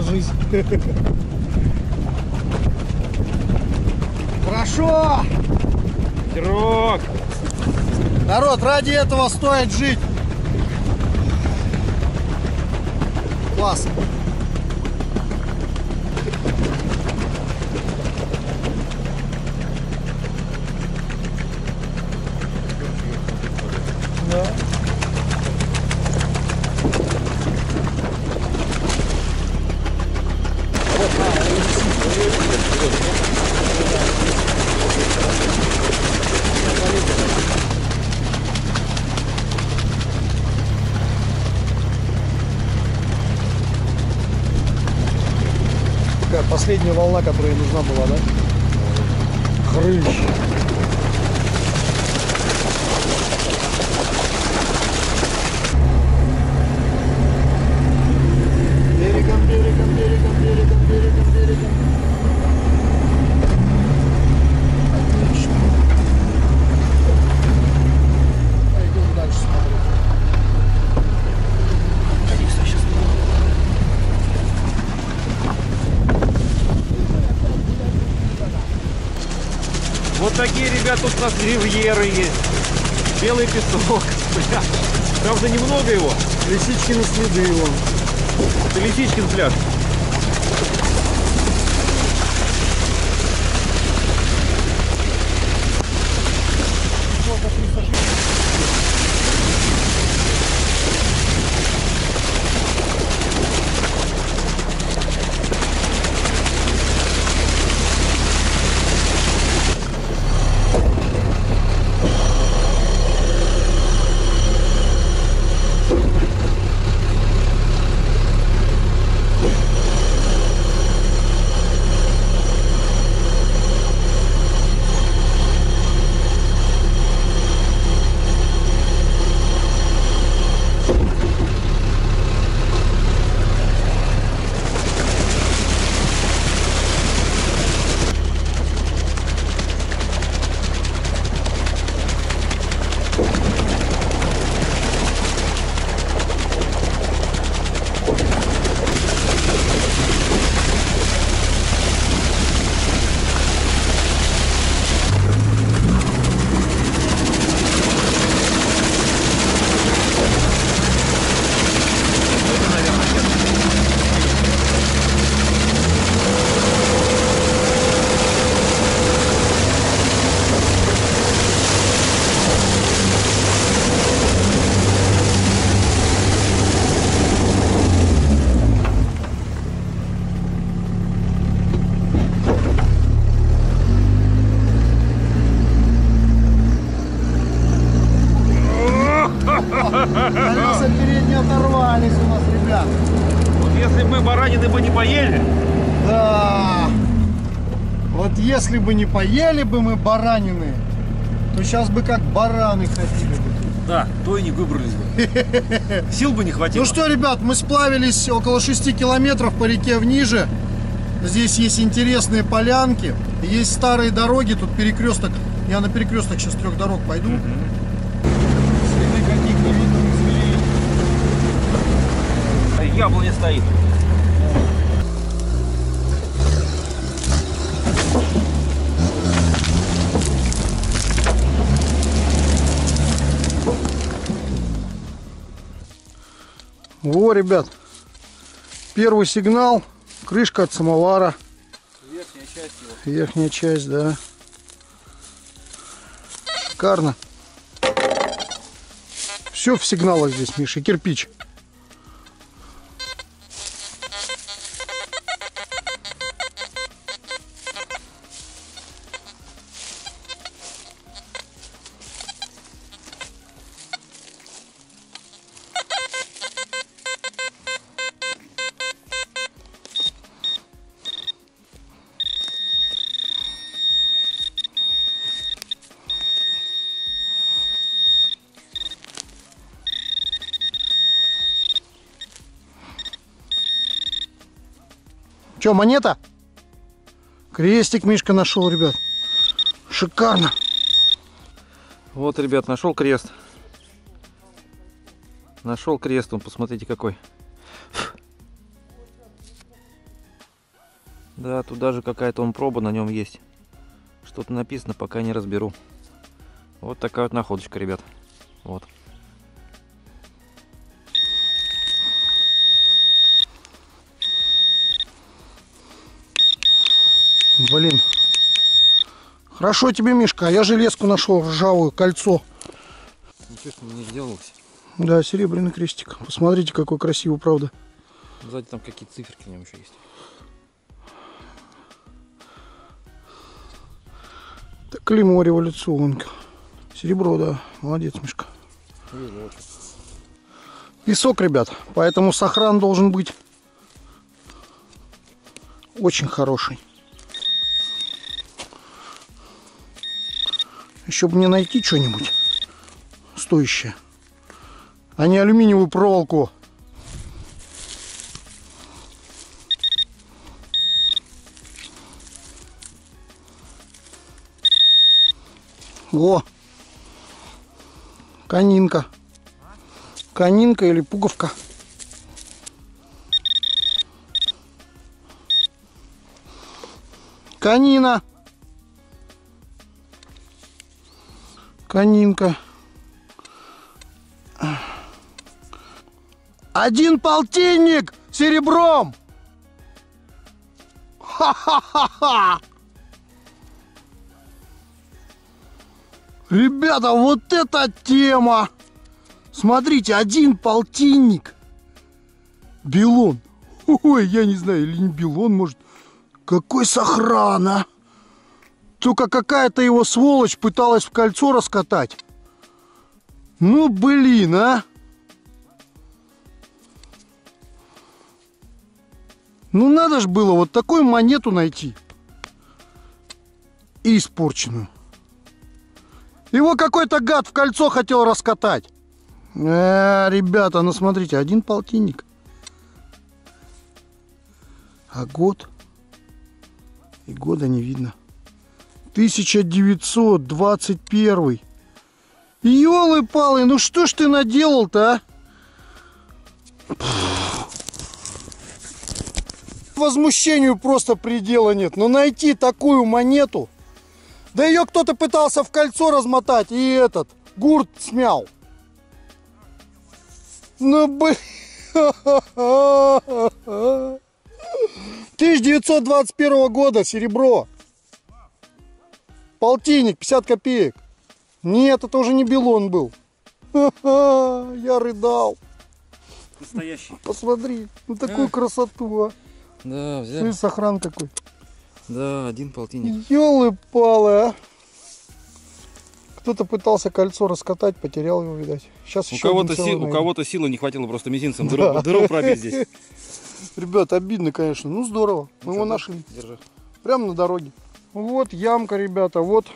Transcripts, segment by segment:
держись. Хорошо! Ветерок! Народ, ради этого стоит жить. Класс. Да. Такая последняя волна, которая нужна была, да? Хрыщ. Ребята, тут у нас ривьеры есть. Белый песок. Бля. Правда, немного его. Лисичкины следы вон. Это Лисичкин пляж. Колеса передние оторвались у нас, ребят. Вот если бы мы баранины бы не поели, Да. Вот если бы не поели бы мы баранины, то сейчас бы как бараны ходили бы. да, то и не выбрались бы. Сил бы не хватило. Ну что, ребят, мы сплавились около 6 километров по реке вниже. Здесь есть интересные полянки, есть старые дороги, тут перекресток. Я на перекресток сейчас трех дорог пойду. Следы каких не видно, зверей. Яблоня стоит. Во, ребят, первый сигнал, крышка от самовара. Верхняя часть его. Верхняя часть, да. Шикарно. Все в сигналах здесь, Миша, кирпич. Че, монета? Крестик Мишка нашел, ребят. Шикарно. Вот, ребят, нашел крест. Нашел крест, он, посмотрите какой. Да, тут даже какая-то он проба на нем есть. Что-то написано, пока не разберу. Вот такая вот находочка, ребят. Вот. Блин. Хорошо тебе, Мишка, а я железку нашел, ржавую, кольцо. Ничего ним не сделалось. Да, серебряный крестик. Посмотрите, какой красивый, правда. Сзади там какие-то циферки на нем еще есть. Так, клеймо революционка. Серебро, да. Молодец, Мишка. Песок, ребят. Поэтому сохран должен быть очень хороший. Еще бы мне найти что-нибудь стоящее. А не алюминиевую проволоку. О! Конинка. Конинка или пуговка. Конина. Конинка. Один полтинник серебром. Ха-ха-ха-ха. Ребята, вот эта тема! Смотрите, один полтинник. Белон. Ой, я не знаю, или не белон, может. Какой сохран, а? Только какая-то его сволочь пыталась в кольцо раскатать. Ну, блин, а? Ну, надо же было вот такую монету найти. И испорченную. Его какой-то гад в кольцо хотел раскатать. Э, ребята, ну смотрите, один полтинник. А год? И года не видно. 1921. Ёлы-палы, ну что ж ты наделал-то, а? Возмущению просто предела нет. Но найти такую монету... Да ее кто-то пытался в кольцо размотать, и этот, гурт смял. Ну, блин. 1921 года, серебро. Полтинник, 50 копеек. Нет, это уже не Белон был. Я рыдал. Настоящий. Посмотри, ну такую красоту, а. Да, Смотри, взяли. сохран какой. Да, один полтинник. Ёлы-палы, а. Кто-то пытался кольцо раскатать, потерял его, видать. Сейчас У кого-то, один си- целый у кого-то силы не хватило просто мизинцем дыру, дыру пробить здесь. Ребят, обидно, конечно. Ну, здорово. Мы его нашли. Держи. Прямо на дороге. Вот ямка, ребята. Вот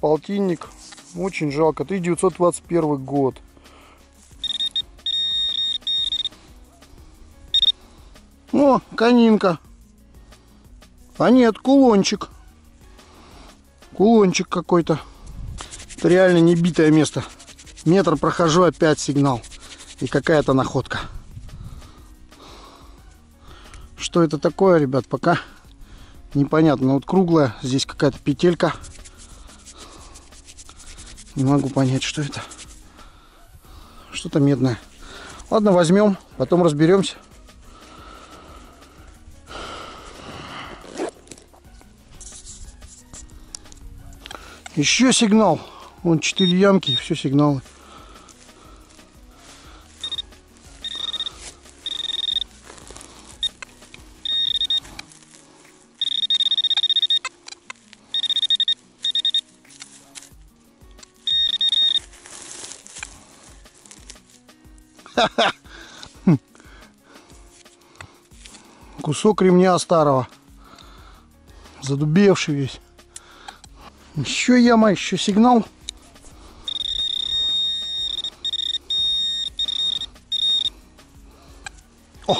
полтинник. Очень жалко. 1921 год. О, конинка. А нет, кулончик. Кулончик какой-то. Это реально не битое место. Метр прохожу, опять сигнал. И какая-то находка. Что это такое, ребят, пока непонятно. Вот круглая, здесь какая-то петелька. Не могу понять, что это. Что-то медное. Ладно, возьмем, потом разберемся. Еще сигнал. Вон четыре ямки, все сигналы. Кусок ремня старого. Задубевший весь. Еще яма, еще сигнал. О!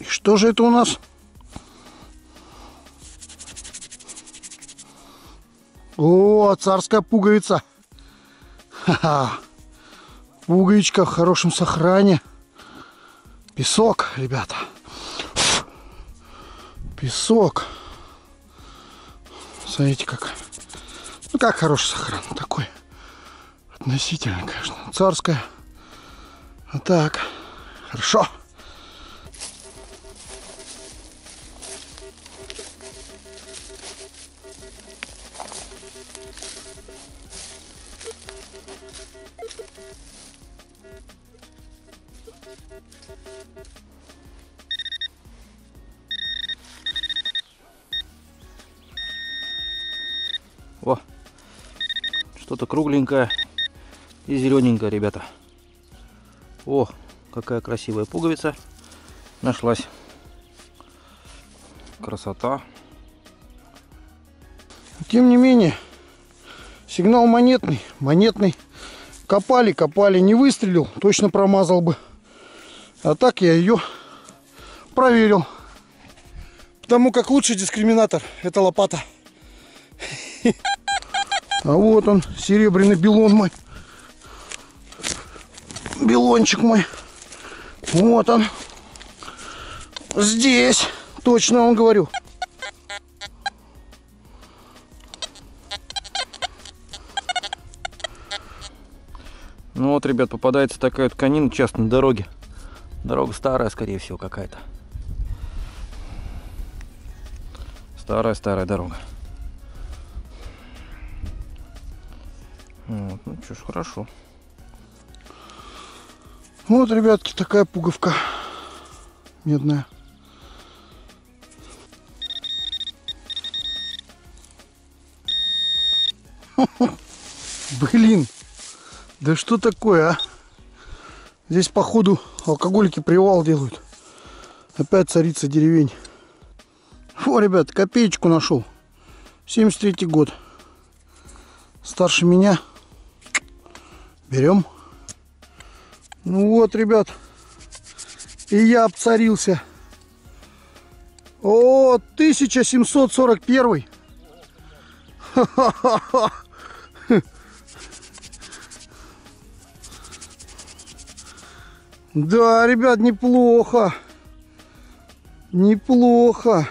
И что же это у нас? О, царская пуговица. Ха-ха. Пуговичка в хорошем сохране. Песок, ребята. Песок. Смотрите, как... Ну, как хороший сохран. Такой. Относительно, конечно. Царская. А так. Хорошо. О, что-то кругленькое и зелененькое, ребята. О, какая красивая пуговица нашлась. Красота. Тем не менее, сигнал монетный, монетный. Копали, копали, не выстрелил, точно промазал бы. А так я ее проверил. Потому как лучший дискриминатор это лопата. А вот он, серебряный белон мой. Белончик мой. Вот он. Здесь. Точно вам говорю. Ну вот, ребят, попадается такая вот конина часто на дороге. Дорога старая, скорее всего, какая-то. Старая-старая дорога. Вот, ну что ж, хорошо. Вот, ребятки, такая пуговка медная. Блин, да что такое, а? Здесь, походу, алкоголики привал делают. Опять царица деревень. О, ребят, копеечку нашел. 73 год. Старше меня. Берем. Ну вот, ребят. И я обцарился. О, 1741. Ха-ха-ха. Да, ребят, неплохо. Неплохо.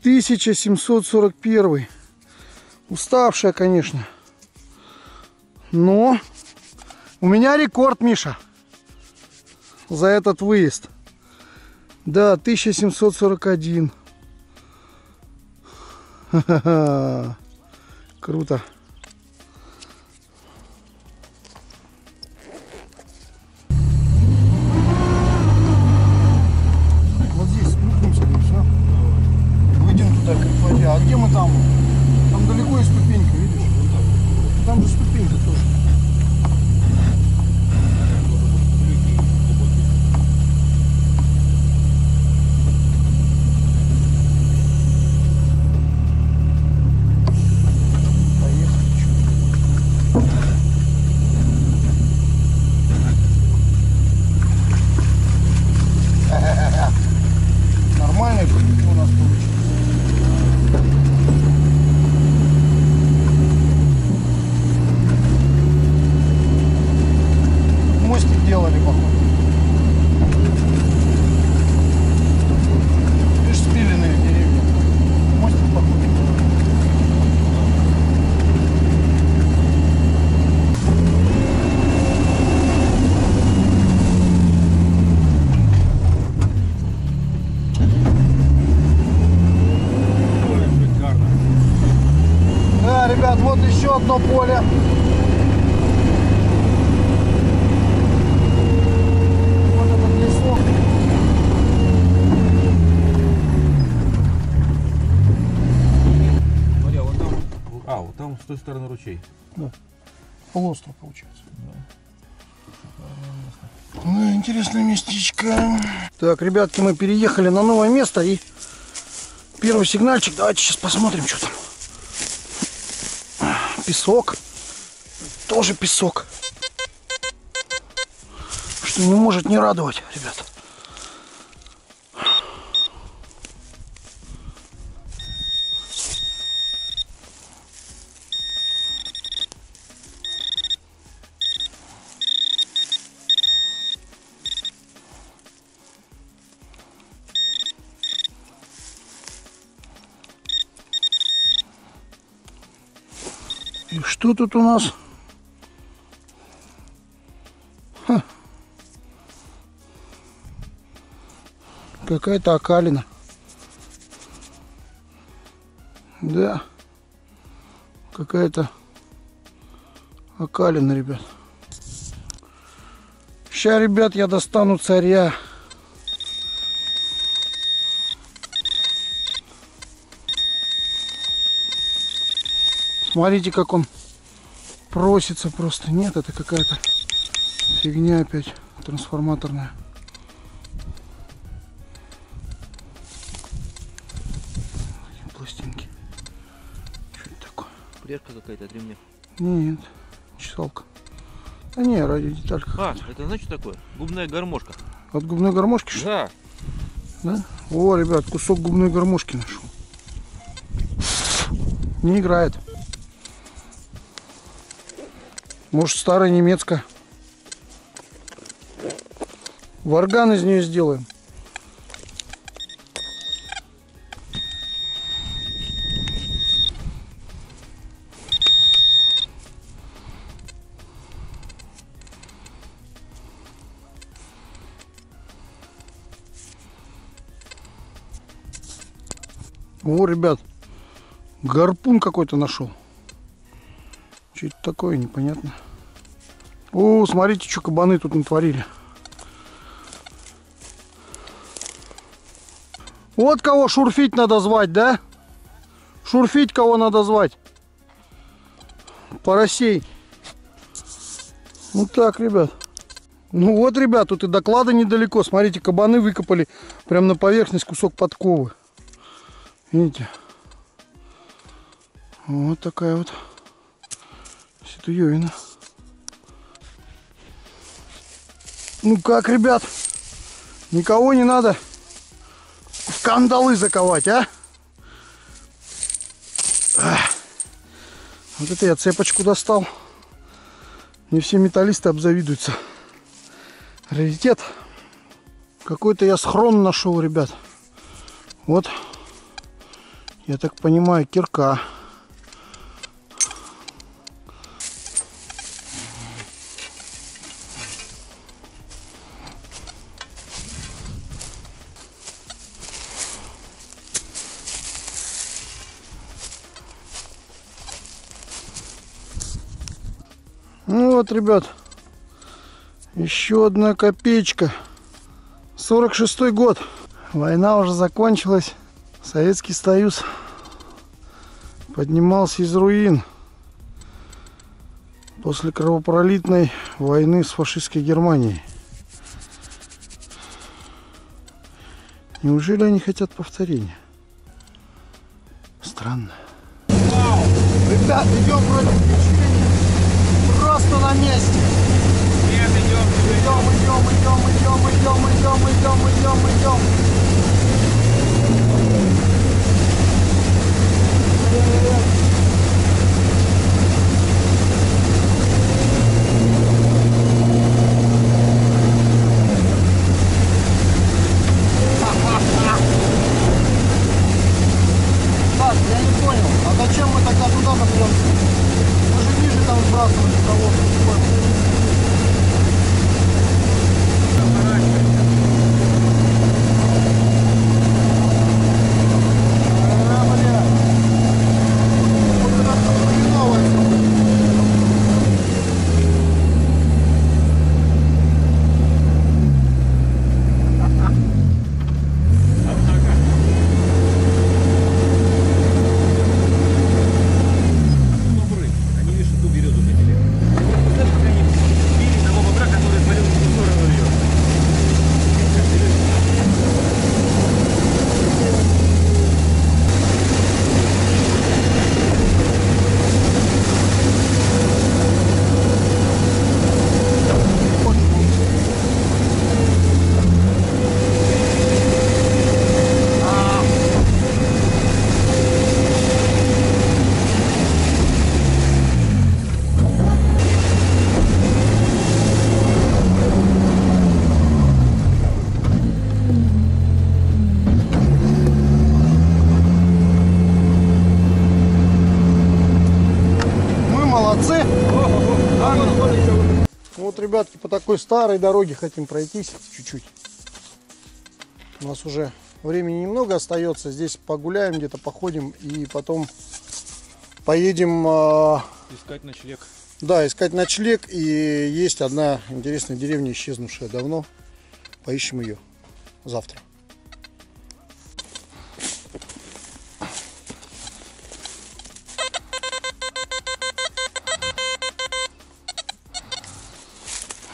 1741. Уставшая, конечно. Но у меня рекорд, Миша, за этот выезд. Да, 1741. Ха-ха-ха. Круто. Вот здесь спрыгнемся и все. Выйдем туда к воде. А где мы там? Там далеко есть ступенька, видишь? Там же ступенька тоже. Поехали. чё. Нормальный у нас получился. Мостик делали, походу. Видишь, спиленные деревья. Мостик, походу. Да, ребят, вот еще одно поле. Вот этот лесок. Смотри, а вот там, а, вот там с той стороны ручей. Полуостров получается. Ну, интересное местечко. Так, ребятки, мы переехали на новое место и первый сигнальчик. Давайте сейчас посмотрим, что там. Песок. Тоже песок. Что не может не радовать, ребят. И что тут у нас? Какая-то окалина. Да. Какая-то окалина, ребят. Сейчас, ребят, я достану царя. Смотрите, как он просится просто. Нет, это какая-то фигня опять трансформаторная. Пластинки. Что это такое? Пряжка какая-то ремня. Нет, чесалка. Да не, ради деталька. А, это значит такое? Губная гармошка. От губной гармошки что. Да? О, ребят, кусок губной гармошки нашел. Не играет. Может, старая немецкая. Варган из нее сделаем. О, ребят, гарпун какой-то нашел. Что это такое, непонятно. О, смотрите, что кабаны тут натворили. Вот кого шурфить надо звать, да? Шурфить кого надо звать? Поросей. Вот так, ребят. Ну вот, ребят, тут и доклада недалеко. Смотрите, кабаны выкопали прямо на поверхность кусок подковы. Видите? Вот такая вот ситуевина. Ну как, ребят? Никого не надо в кандалы заковать, а? Вот это я цепочку достал. Не все металлисты обзавидуются. Раритет. Какой-то я схрон нашел, ребят. Вот. Я так понимаю, кирка. Вот, ребят, еще одна копеечка. 46 год. Война уже закончилась. Советский Союз поднимался из руин после кровопролитной войны с фашистской Германией. Неужели они хотят повторения? Странно. Ребят, идем против. Просто на месте. Нет, идем, Идем, идем, идем, идем, идем, идем, идем, идем, идем. Так, я не понял, а зачем мы тогда туда-то премся? там брасывать колодку. Вот, ребятки, по такой старой дороге хотим пройтись чуть-чуть. У нас уже времени немного остается. Здесь погуляем, где-то походим и потом поедем, а, Искать ночлег. да, искать ночлег. И есть одна интересная деревня, исчезнувшая давно. Поищем ее завтра.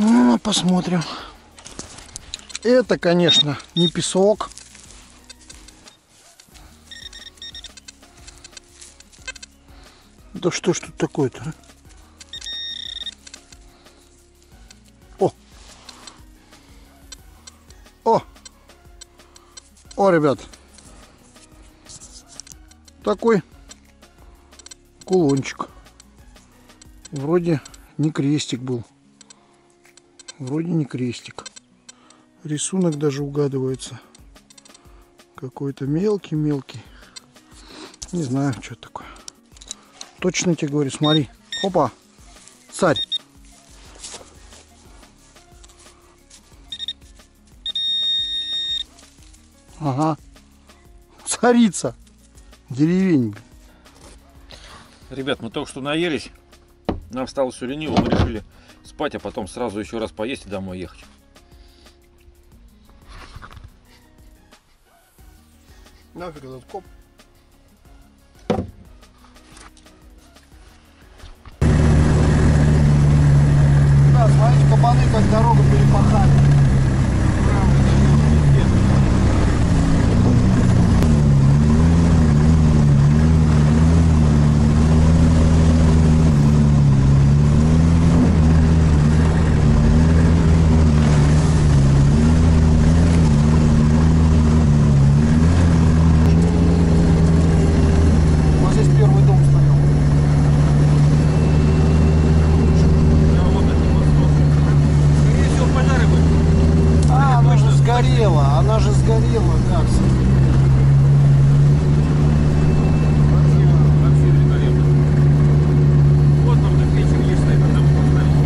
Ну, посмотрим. Это, конечно, не песок. Да что ж тут такое-то? а? О! О! О, ребят! Такой кулончик. Вроде не крестик был. Вроде не крестик. Рисунок даже угадывается. Какой-то мелкий-мелкий. Не знаю, что такое. Точно тебе говорю, смотри. Опа. Царь. Ага. Царица. Деревень. Ребят, мы только что наелись. Нам стало все лениво. Мы решили спать, а потом сразу еще раз поесть и домой ехать. Нафиг этот коп. Да, смотрите, кабаны как дорогу перепахали. Вот здесь первый дом стоял. Скорее всего, пожары были. А, она же сгорела, она же сгорела, да. Вообще, вообще великолепно. Вот нам на вечер есть на этом поставить.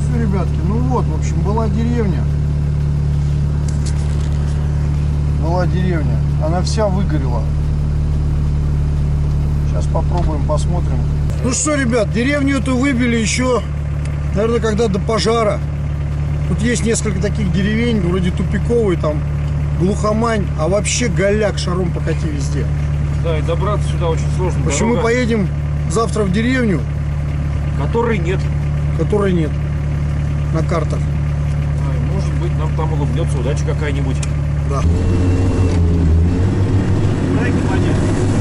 Все, ребятки, ну вот, в общем, была деревня. Была деревня. Она вся выгорела. Сейчас попробуем, посмотрим. Ну что, ребят, деревню эту выбили еще, наверное, когда до пожара. Тут есть несколько таких деревень, вроде тупиковый, там глухомань, а вообще голяк шаром покати везде. Да, и добраться сюда очень сложно. В общем, мы Дорога, поедем завтра в деревню, Которой нет. которой нет на картах. Ай, Может быть, нам там улыбнется удача какая-нибудь. Да. Дай-ка понять.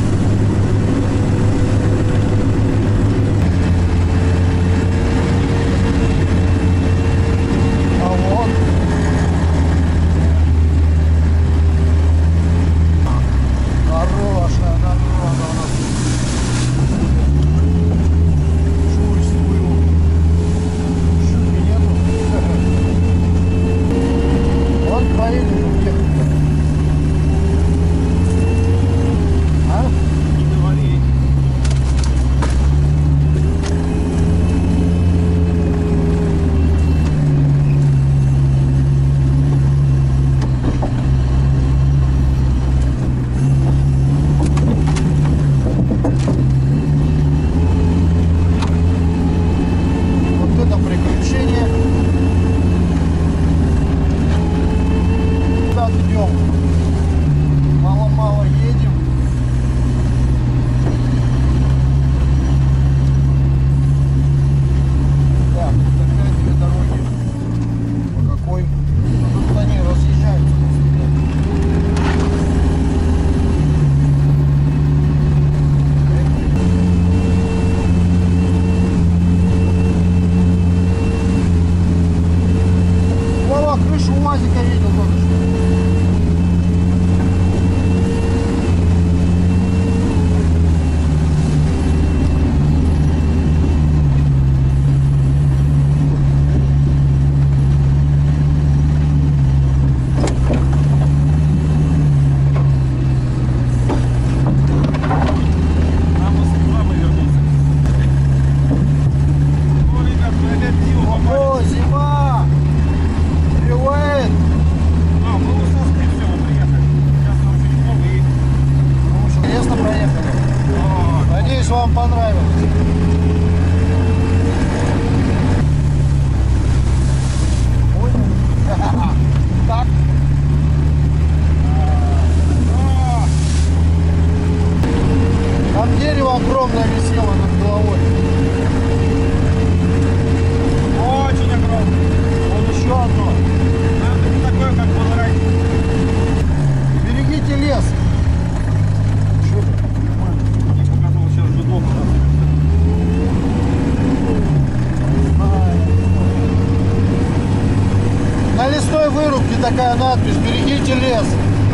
На лесной вырубке такая надпись «Берегите лес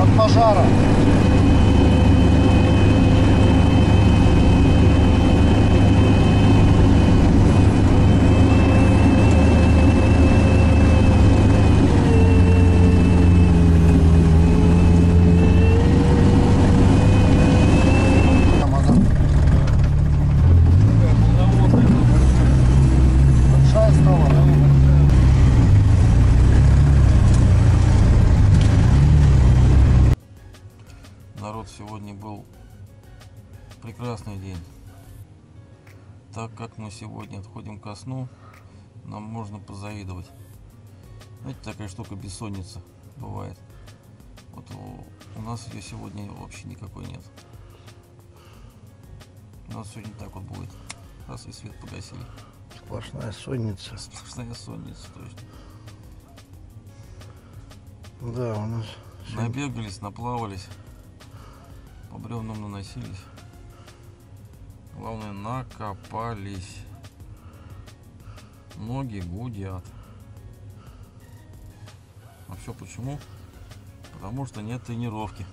от пожара». Сну, нам можно позавидовать. Знаете, такая штука бессонница бывает. Вот у, у нас ее сегодня вообще никакой нет. У нас сегодня так вот будет. Раз и свет погасили. Сплошная сонница. Сплошная сонница. То есть Да, у нас набегались, наплавались, по бревнам наносились. Главное, накопались. Ноги гудят. А все почему? Потому что нет тренировки.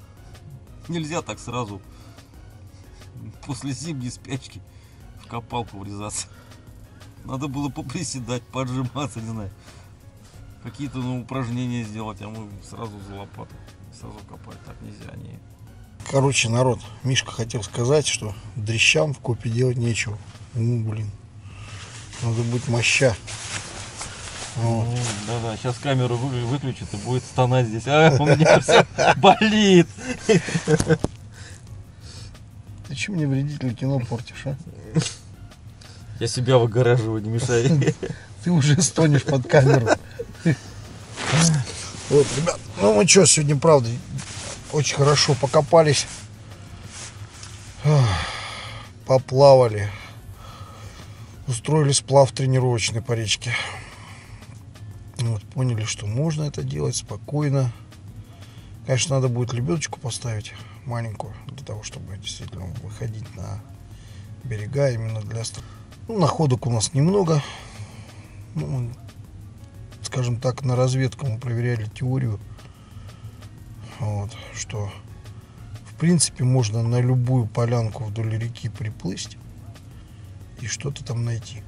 Нельзя так сразу после зимней спячки в копалку врезаться. Надо было поприседать, поджиматься, не знаю. Какие-то ну, упражнения сделать, а мы сразу за лопату. Сразу копать. Так нельзя, не. Короче, народ, Мишка хотел сказать, что дрещам в копе делать нечего. Ну, блин. Надо быть моща. Вот. Да-да, сейчас камеру вы- выключит и будет стонать здесь. А, у меня все болит. Ты че мне вредитель кино портишь, а? Я себя выгораживаю, не мешай. Ты уже стонешь под камеру. Вот, ребят, ну мы что, сегодня, правда, очень хорошо покопались. Поплавали. Устроили сплав тренировочный по речке. Вот, поняли, что можно это делать спокойно. Конечно, надо будет лебедочку поставить маленькую, для того, чтобы действительно выходить на берега именно для... Ну, находок у нас немного. Ну, скажем так, на разведку мы проверяли теорию, вот, что в принципе можно на любую полянку вдоль реки приплыть и что-то там найти.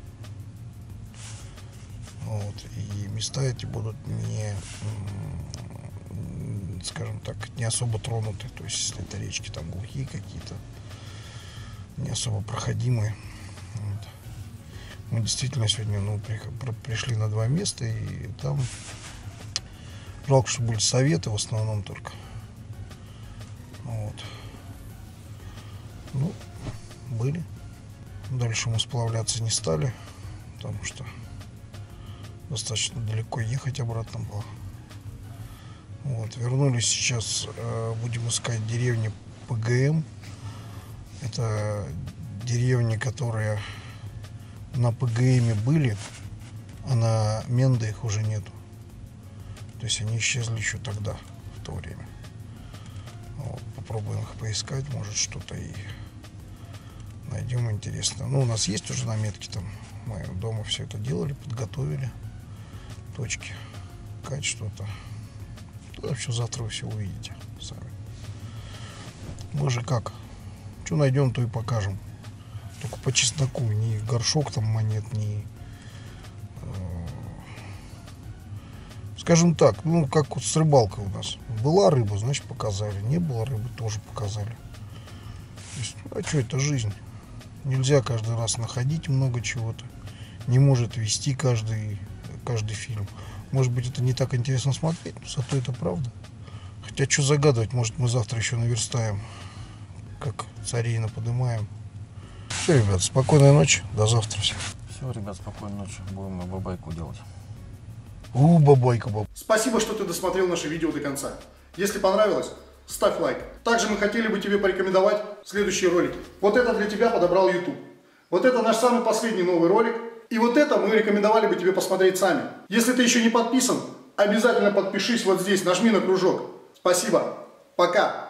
Вот, и места эти будут не, скажем так, не особо тронуты. То есть, если это речки там глухие какие-то, не особо проходимые. Вот. Мы действительно сегодня ну, при- про- пришли на два места, и там жалко, что были советы в основном только. Вот. Ну, были. Дальше мы сплавляться не стали, потому что достаточно далеко ехать обратно было. Вот, вернулись сейчас, э, будем искать деревни ПГМ. Это деревни, которые на ПГМе были, а на Менде их уже нету. То есть они исчезли еще тогда, в то время. Вот, попробуем их поискать, может что-то и найдем интересно. Ну, у нас есть уже наметки там. Мы дома все это делали, подготовили. Точки. Искать что-то. Ну, вообще завтра вы все увидите сами. Мы же как? Что найдем, то и покажем. Только по чесноку, ни горшок там монет, ни... э, Скажем так, ну как вот с рыбалкой у нас. Была рыба, значит показали. Не было рыбы, тоже показали. То есть, а что это жизнь? Нельзя каждый раз находить много чего-то. Не может вести каждый, каждый фильм. Может быть, это не так интересно смотреть, но зато это правда. Хотя что загадывать, может мы завтра еще наверстаем, как царей подымаем. Все, ребят, спокойной ночи. До завтра всем. Все, ребят, спокойной ночи. Будем мы бабайку делать. У, бабайка, баб. Спасибо, что ты досмотрел наше видео до конца. Если понравилось, ставь лайк. Также мы хотели бы тебе порекомендовать следующие ролики. Вот это для тебя подобрал YouTube. Вот это наш самый последний новый ролик. И вот это мы рекомендовали бы тебе посмотреть сами. Если ты еще не подписан, обязательно подпишись вот здесь, нажми на кружок. Спасибо. Пока.